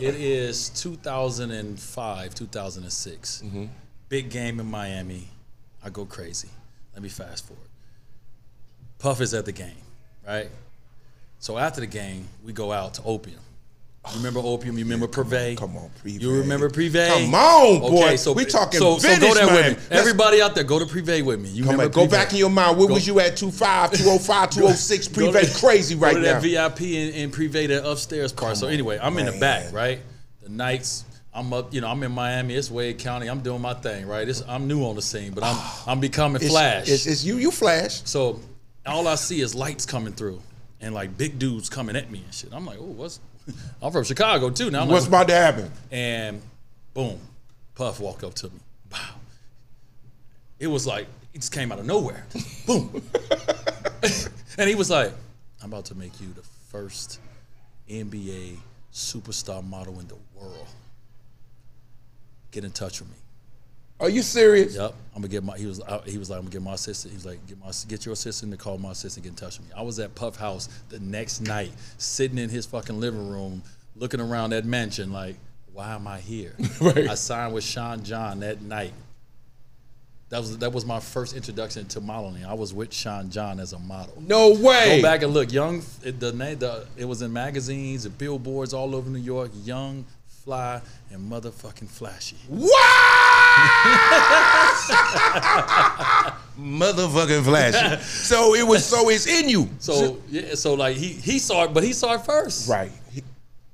It is 2005, 2006. Mm-hmm. Big game in Miami. I go crazy. Let me fast forward. Puff is at the game, right? So after the game, we go out to Opium. You remember Opium? You remember Privé? Come on, Privé. You remember Privé? Come on, boy. Okay, so We talking so, so go there man. with me. Let's- Everybody out there, go to Privé with me. You Come on, remember go back in your mind. Where Go- was you at? 25, 205, 206, Go to- Privé crazy right go to now. that VIP and, in Privé, that upstairs part. so anyway, I'm in the back, right? The nights, I'm up, you know, I'm in Miami. It's Wade County. I'm doing my thing, right? It's, I'm new on the scene, but I'm I'm becoming It's- Flash. It's, it's you. You flash. so all I see is lights coming through and like big dudes coming at me and shit. I'm like, oh, what's? I'm from Chicago too. Now I'm What's like, about to happen? and boom, Puff walked up to me. Wow. It was like it just came out of nowhere. boom. and he was like, I'm about to make you the first NBA superstar model in the world. Get in touch with me. Are you serious? Yep, I'm gonna get my. He was. uh, He was like, I'm gonna get my assistant. He was like, get my, get your assistant to call my assistant. Get in touch with me. I was at Puff House the next night, sitting in his fucking living room, looking around that mansion, like, why am I here? Right. I signed with Sean John that night. That was that was my first introduction to modeling. I was with Sean John as a model. No way. Go back and look. Young, it, the name, the it was in magazines and billboards all over New York. Young, fly, and motherfucking flashy. Motherfucking flash. so it was. So it's in you. So yeah, so like he he saw it, but he saw it first, right.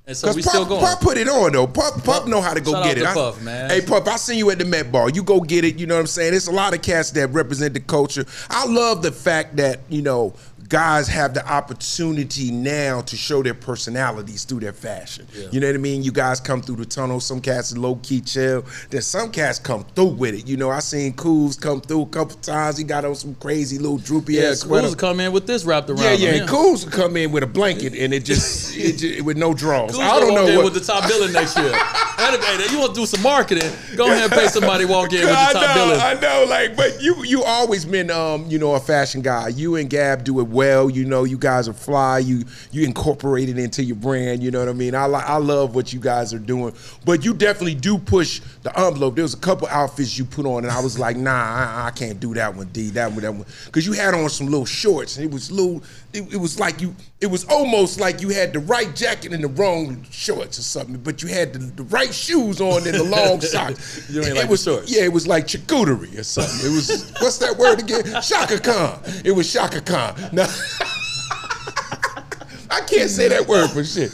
And so we Puff, still going. Puff put it on though. Puff, Puff know how to go Shout get it. I- Puff. Hey Puff, I seen you at the Met Ball. You go get it. You know what I'm saying? There's a lot of cats that represent the culture. I love the fact that you know guys have the opportunity now to show their personalities through their fashion. Yeah. You know what I mean? You guys come through the tunnel. Some cats are low key chill. Then some cats come through with it. You know, I seen Cools come through a couple times. He got on some crazy little droopy yeah, ass sweater. Cruz come in with this wrapped around. Yeah, him, yeah. Cools would come in with a blanket and it just, it just with no draws. I don't know what. with the top billing next year. Hey, you want to do some marketing? Go ahead and pay somebody walk in with the I top know, billing. I know, like, but you you always been um, you know, a fashion guy. You and Gab do it well. You know, you guys are fly. You you incorporate it into your brand. You know what I mean? I like I love what you guys are doing. But you definitely do push the envelope. There was a couple outfits you put on, and I was like, nah, I, I can't do that one, D. That one, that one, because you had on some little shorts, and it was little. It, it was like you. It was almost like you had the right jacket and the wrong shorts or something, but you had the, the right shoes on and the long socks. You ain't it like was, shorts. Yeah, it was like charcuterie or something. It was what's that word again? Chaka Khan. It was Chaka Khan. Now, I can't say that word for shit.